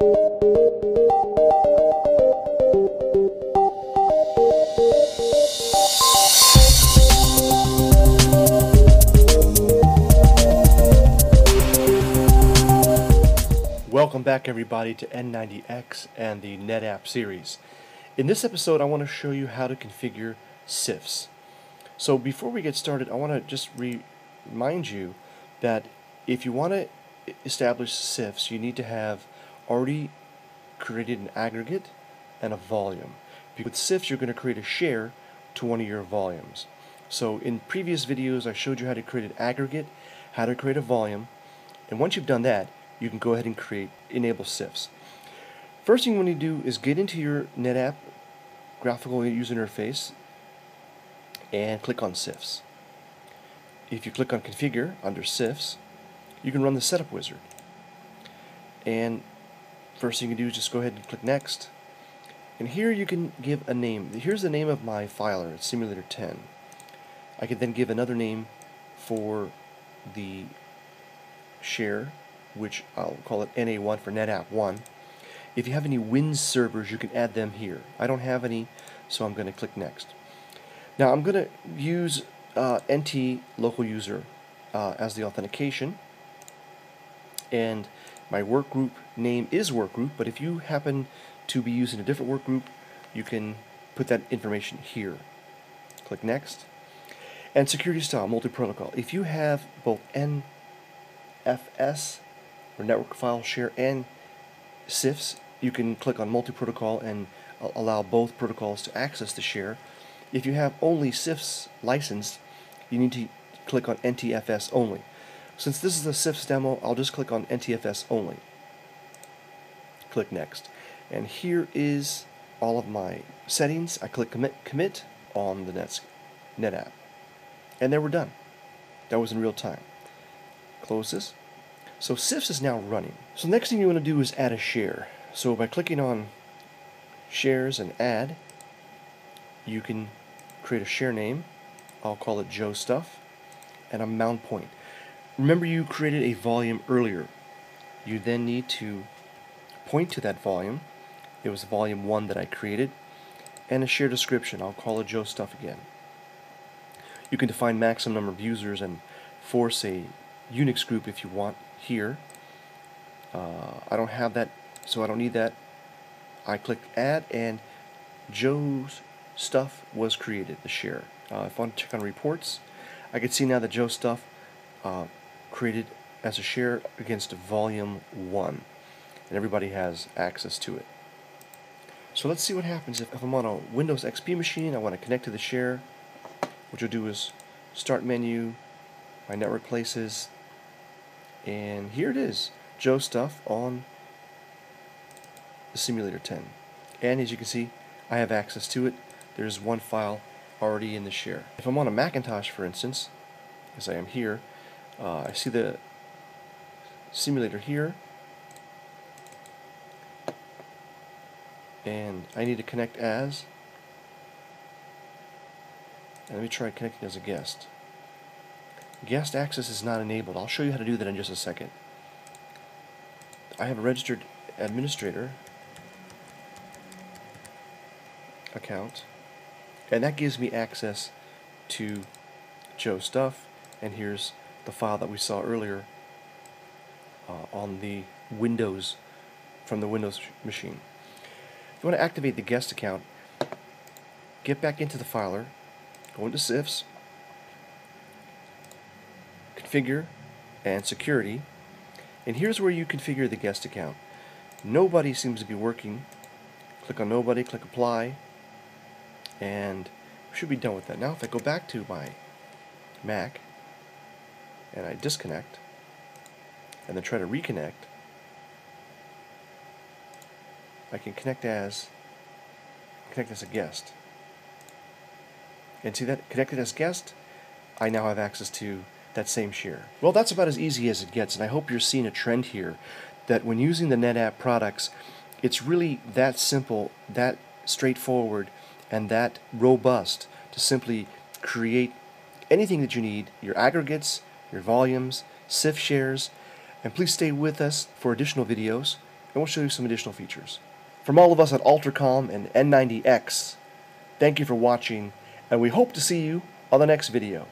Welcome back everybody to N90X and the NetApp series. In this episode I want to show you how to configure CIFS. So before we get started I want to just re remind you that if you want to establish CIFS you need to have already created an aggregate and a volume. With CIFS you're going to create a share to one of your volumes. So in previous videos I showed you how to create an aggregate, how to create a volume, and once you've done that you can go ahead and create enable CIFS. First thing you want to do is get into your NetApp graphical user interface and click on CIFS. If you click on configure under CIFS, you can run the setup wizard. And first thing you can do is just go ahead and click next. And here you can give a name. Here's the name of my filer, simulator 10. I can then give another name for the share which I'll call it NA1 for NetApp 1. If you have any Win servers, you can add them here. I don't have any, so I'm going to click Next. Now I'm going to use uh, NT local user uh, as the authentication, and my workgroup name is workgroup, but if you happen to be using a different workgroup, you can put that information here. Click Next. And security style, multi-protocol. If you have both NFS or network file share and CIFS, you can click on multi-protocol and allow both protocols to access the share. If you have only CIFS licensed, you need to click on NTFS only. Since this is a CIFS demo, I'll just click on NTFS only. Click Next. And here is all of my settings. I click Commit, commit on the Net, NetApp. And then we're done. That was in real time. Close this. So CIFS is now running. So next thing you want to do is add a share. So by clicking on shares and add, you can create a share name. I'll call it Joe Stuff and a mount point. Remember you created a volume earlier. You then need to point to that volume. It was volume 1 that I created and a share description. I'll call it Joe Stuff again. You can define maximum number of users and force a Unix group if you want here. Uh, I don't have that, so I don't need that. I click add and Joe's stuff was created, the share. Uh, if I want to check on reports, I can see now that Joe's stuff uh, created as a share against volume 1 and everybody has access to it. So let's see what happens if, if I'm on a Windows XP machine, I want to connect to the share. What you'll do is start menu, my network places, and here it is, Joe stuff on the Simulator 10. And as you can see, I have access to it. There's one file already in the share. If I'm on a Macintosh, for instance, as I am here, uh, I see the simulator here, and I need to connect as, and let me try connecting as a guest. Guest access is not enabled. I'll show you how to do that in just a second. I have a registered administrator account and that gives me access to Joe's stuff and here's the file that we saw earlier uh, on the Windows from the Windows machine. If you want to activate the guest account get back into the filer go into CIFS configure and security. And here's where you configure the guest account. Nobody seems to be working. Click on nobody click apply and we should be done with that. Now if I go back to my Mac and I disconnect and then try to reconnect I can connect as connect as a guest and see that connected as guest I now have access to that same share. Well, that's about as easy as it gets, and I hope you're seeing a trend here that when using the NetApp products, it's really that simple, that straightforward, and that robust to simply create anything that you need, your aggregates, your volumes, CIFS shares, and please stay with us for additional videos. and we'll show you some additional features. From all of us at Altercom and N90X, thank you for watching, and we hope to see you on the next video.